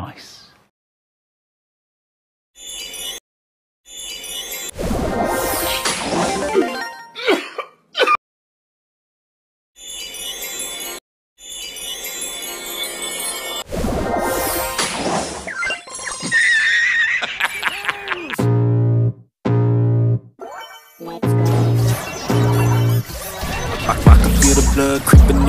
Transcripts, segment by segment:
nice.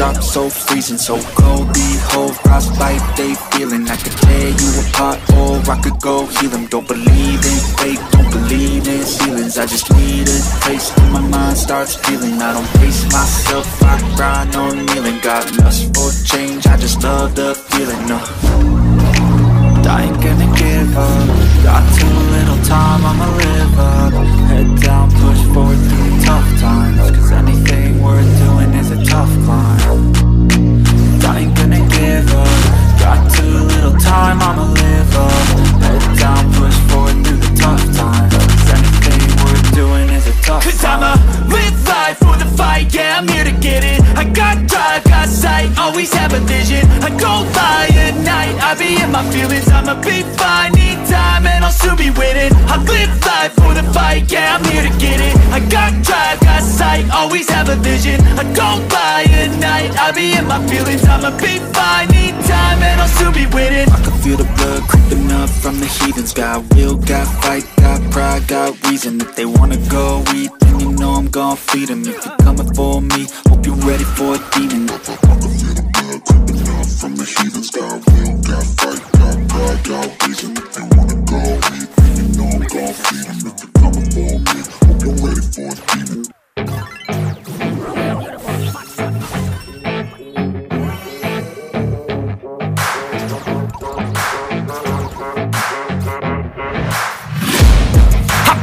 sharp, so freezing So cold, behold, frostbite they feeling. I could tear you apart or I could go heal them Don't believe in fate, don't believe in ceilings. I just need a taste and my mind starts feeling. I don't pace myself, I grind on kneeling. Got lust for change, I just love the feeling no. I ain't gonna give up. Got too little time, I'ma live up. Head down, push forward through tough times Cause anything Cause I'ma live life for the fight, yeah, I'm here to get it. I got drive, got sight, always have a vision. I go by at night, I be in my feelings. I'ma be fine, need time, and I'll soon be winning I live life for the fight, yeah, I'm here to get it. I got drive, got sight, always have a vision. I go by at night, I be in my feelings. I'ma be fine, need I'll soon be winning I can feel the blood creeping up from the heathens. Got will, got fight, got pride, got reason. If they wanna go eat, then you know I'm gon' feed them If you're coming for me, hope you're ready for a demon. I can feel the blood creeping up from the heathens. Got will, got fight, got pride, got reason. If they wanna go eat, then you know I'm gon' feed them If you're coming for me, hope you're ready for a demon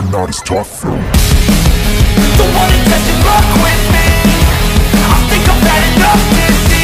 are not as tough test your luck with me. I think I've had enough deceit